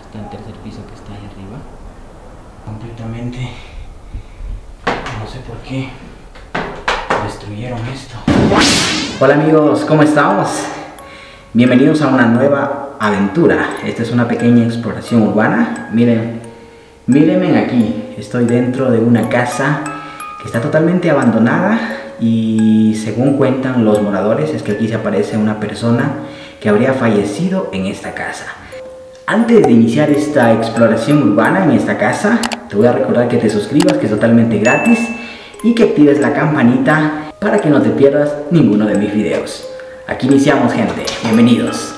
Hasta el tercer piso que está ahí arriba. Completamente. No sé por qué destruyeron esto. Hola amigos, ¿cómo estamos? Bienvenidos a una nueva aventura. Esta es una pequeña exploración urbana. Miren, mírenme aquí. Estoy dentro de una casa que está totalmente abandonada y según cuentan los moradores es que aquí se aparece una persona que habría fallecido en esta casa. Antes de iniciar esta exploración urbana en esta casa, te voy a recordar que te suscribas, que es totalmente gratis, y que actives la campanita para que no te pierdas ninguno de mis videos. Aquí iniciamos gente, bienvenidos.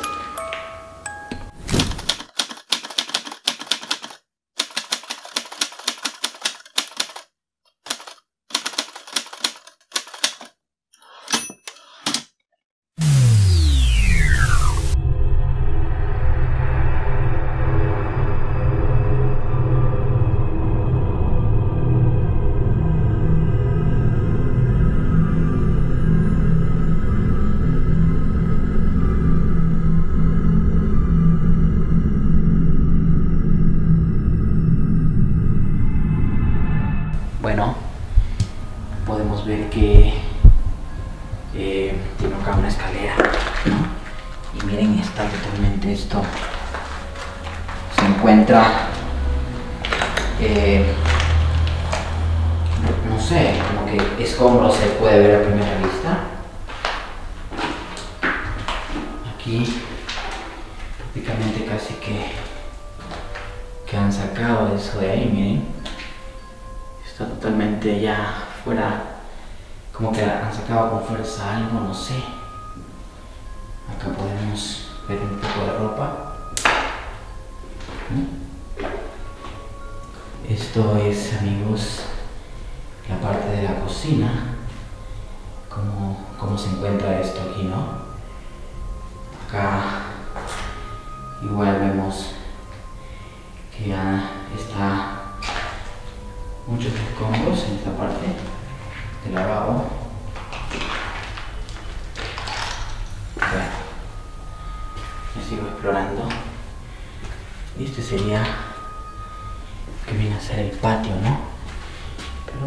Miren, está totalmente esto. Se encuentra, eh, no sé, como que escombros se puede ver a primera vista. Aquí, prácticamente casi que, que han sacado eso de ahí, miren está totalmente ya fuera, como que han sacado con fuerza algo, no sé. Ver un poco de ropa. Esto es, amigos, la parte de la cocina. Cómo, cómo se encuentra esto aquí, ¿no? Acá igual vemos que ya está muchos escombros en esta parte del lavabo. Bueno, yo sigo explorando. Y este sería que viene a ser el patio, ¿no? Pero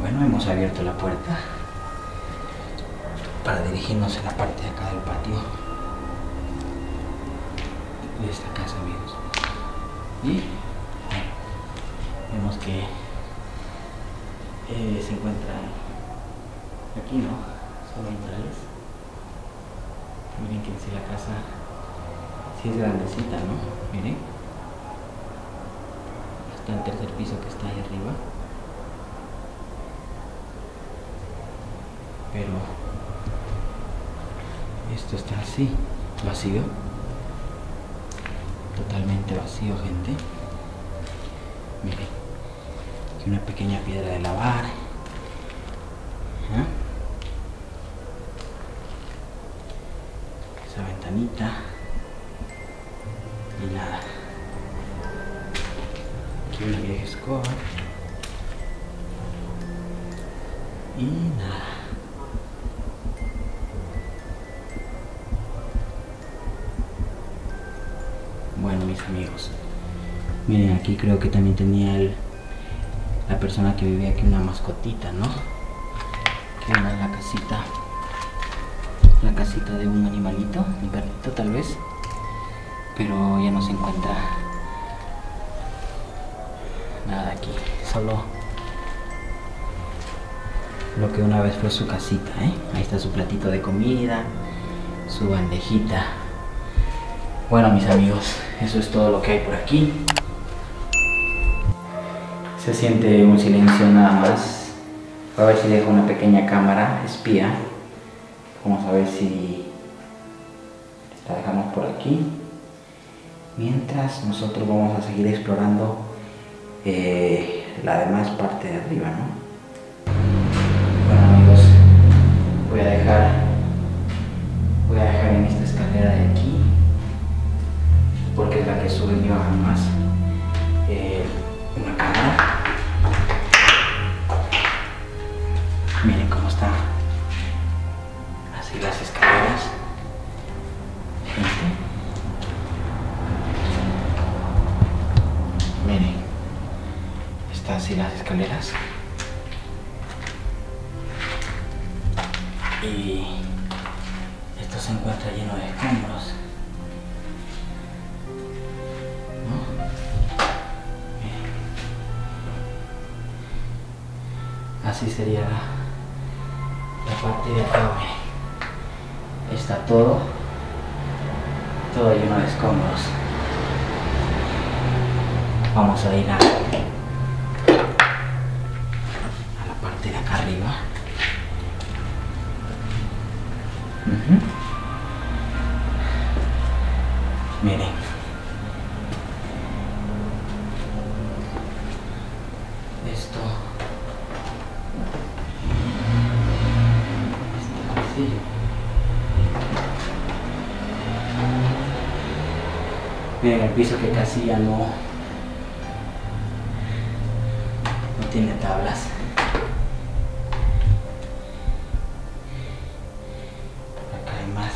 bueno, hemos abierto la puerta para dirigirnos a la parte de acá del patio de esta casa, amigos. Y vemos que eh, se encuentra aquí, ¿no? Son umbrales. Miren que si la casa sí es grandecita, ¿no? Miren. Hasta el tercer piso que está ahí arriba. Pero esto está así, vacío totalmente vacío gente miren una pequeña piedra de lavar ¿Ah? esa y nada. Aquí una vieja escoba. Y nada. Bueno, mis amigos, miren aquí creo que también tenía el, la persona que vivía aquí una mascotita, ¿no? Que era la casita, casita de un animalito, un perrito tal vez, pero ya no se encuentra nada aquí, solo lo que una vez fue su casita, ¿eh? Ahí está su platito de comida, su bandejita. Bueno, mis amigos, eso es todo lo que hay por aquí. Se siente un silencio nada más. A ver si dejo una pequeña cámara espía. Vamos a ver si la dejamos por aquí. Mientras nosotros vamos a seguir explorando eh, la demás parte de arriba, ¿no? Bueno amigos, voy a dejar voy a dejar en esta escalera de aquí porque es la que sube y baja más eh, una cámara Así sería la, parte de acá. Está todo, todo lleno de escombros. Vamos a ir a, a la parte de acá arriba. Miren. Esto. Miren el piso que casi ya no, no tiene tablas. Acá hay más.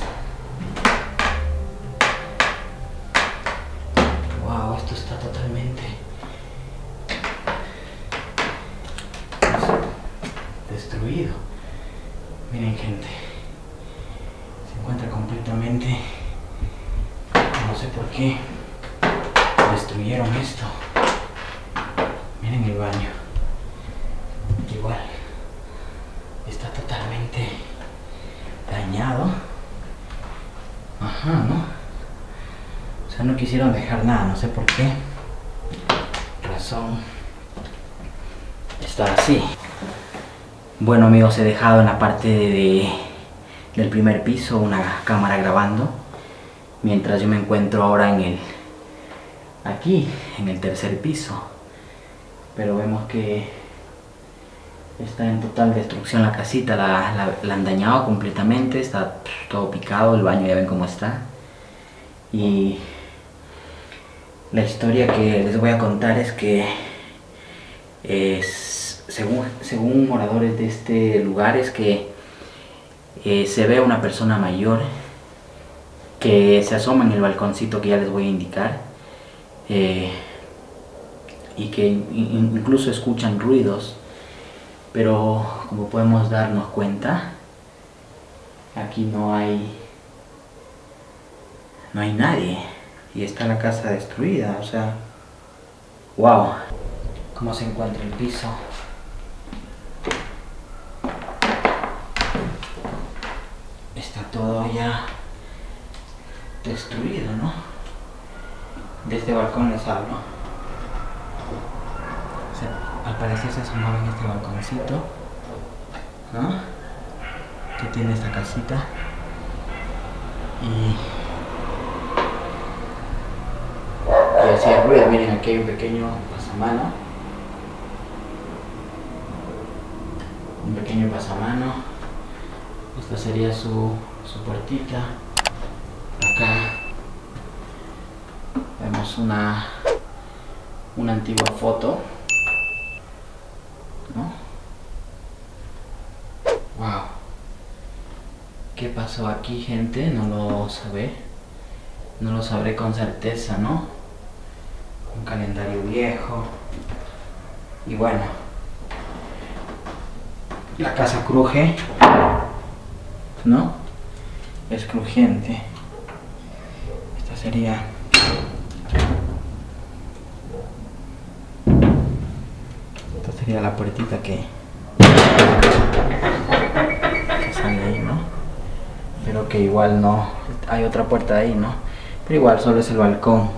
Wow, esto está totalmente destruido. Miren gente, se encuentra completamente, no sé por destruyeron esto. Miren el baño, igual, está totalmente dañado. Ajá, ¿no? O sea, no quisieron dejar nada, no sé por qué. Razón. Está así. Bueno amigos, he dejado en la parte de, del primer piso una cámara grabando. Mientras yo me encuentro ahora en el... Aquí, en el tercer piso. Pero vemos que está en total destrucción la casita, la, la- han dañado completamente, está todo picado, el baño ya ven cómo está. Y la historia que les voy a contar es que es, según, según moradores de este lugar es que eh, se ve una persona mayor que se asoma en el balconcito que ya les voy a indicar eh, y que in- in- incluso escuchan ruidos pero como podemos darnos cuenta aquí no hay no hay nadie y está la casa destruida o sea wow cómo se encuentra el piso está todo ya destruido no de este balcón les hablo al parecer se asomaba en este balconcito, ¿no? Que tiene esta casita. Y... Y hacía ruido, miren aquí hay un pequeño pasamano. Un pequeño pasamano. Esta sería su, su puertita. Acá vemos una una antigua foto. ¿No? Wow. ¿Qué pasó aquí, gente? No lo sabré. No lo sabré con certeza, ¿no? Un calendario viejo. Y bueno. La casa cruje. ¿No? Es crujiente. Sería Esta sería la puertita que, que sale ahí, ¿no? Pero que igual no. Hay otra puerta ahí, ¿no? Pero igual solo es el balcón.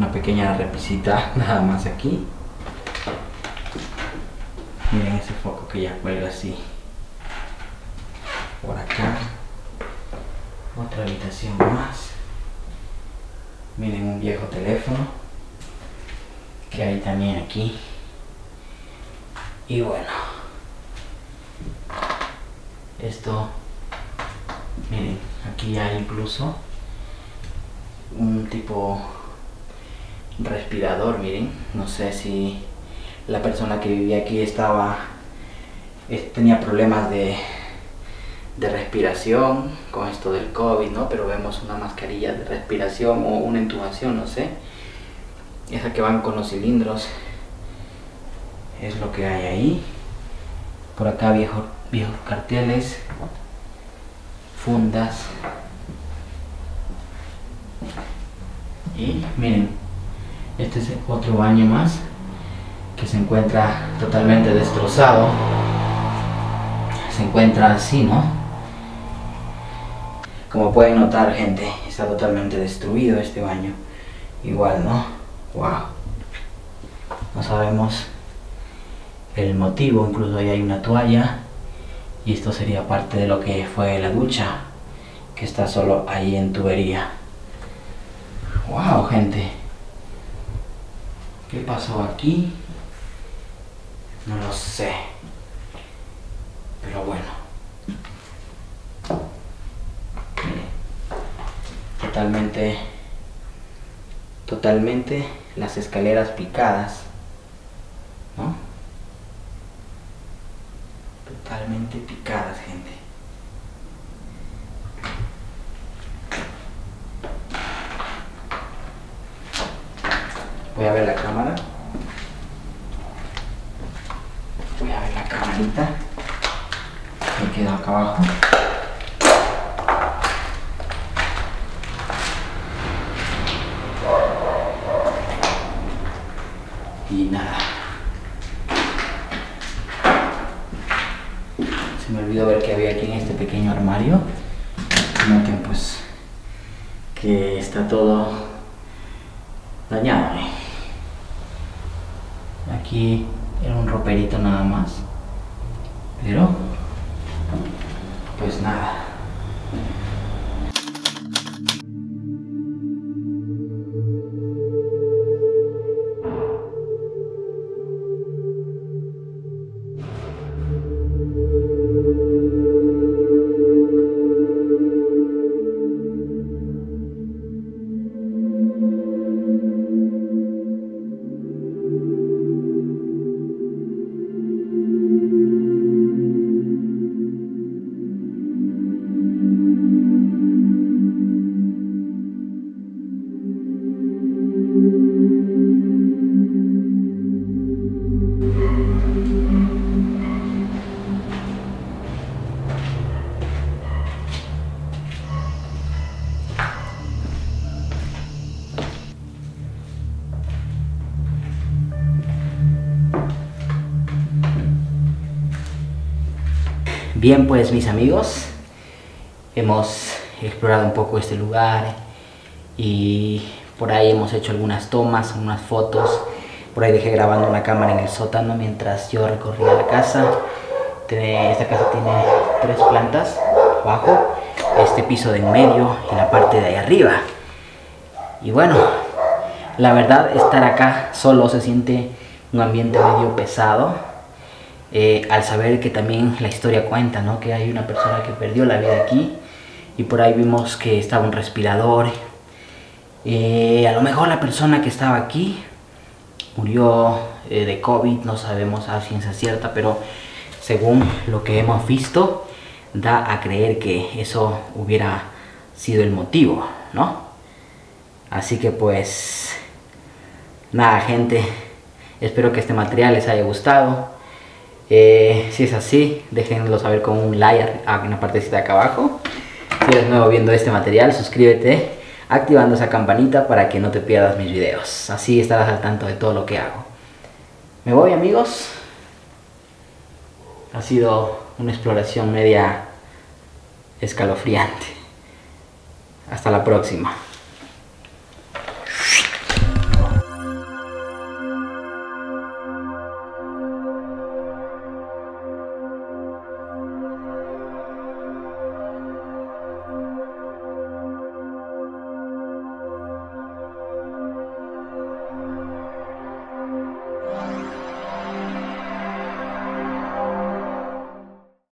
Una pequeña repisita nada más aquí. Miren ese foco que ya cuelga así. Por acá. Otra habitación más. Miren un viejo teléfono. Que hay también aquí. Y bueno. Esto. Miren, aquí hay incluso un tipo respirador, miren. No sé si la persona que vivía aquí estaba tenía problemas de, de respiración con esto del COVID, ¿no? Pero vemos una mascarilla de respiración o una intubación, no sé. Esa que van con los cilindros es lo que hay ahí. Por acá viejos viejos carteles, fundas. Y miren, este es otro baño más que se encuentra totalmente destrozado. Se encuentra así, ¿no? Como pueden notar, gente, está totalmente destruido este baño. Igual, ¿no? Wow. No sabemos el motivo, incluso ahí hay una toalla. Y esto sería parte de lo que fue la ducha, que está solo ahí en tubería. Wow, gente. ¿Qué pasó aquí? No lo sé. Pero bueno. Totalmente. Totalmente las escaleras picadas. ¿No? Totalmente picadas, gente. Voy a ver la cámara. Voy a ver la camarita. Me queda acá abajo. Y nada. Se me olvidó ver que había aquí en este pequeño armario. Noten pues que está todo dañado. ¿eh? Aquí era un roperito nada más. Pero, pues nada. Bien, pues mis amigos, hemos explorado un poco este lugar y por ahí hemos hecho algunas tomas, unas fotos. Por ahí dejé grabando una cámara en el sótano mientras yo recorría la casa. Esta casa tiene tres plantas abajo, este piso de en medio y la parte de ahí arriba. Y bueno, la verdad estar acá solo se siente un ambiente medio pesado eh, al saber que también la historia cuenta, ¿no? Que hay una persona que perdió la vida aquí y por ahí vimos que estaba un respirador. Eh, a lo mejor la persona que estaba aquí murió eh, de COVID, no sabemos a ciencia cierta, pero según lo que hemos visto, da a creer que eso hubiera sido el motivo, ¿no? Así que pues, nada gente, espero que este material les haya gustado. Eh, si es así, déjenlo saber con un like en la partecita de acá abajo. Si eres nuevo viendo este material, suscríbete activando esa campanita para que no te pierdas mis videos. Así estarás al tanto de todo lo que hago. Me voy amigos. Ha sido una exploración media escalofriante. Hasta la próxima.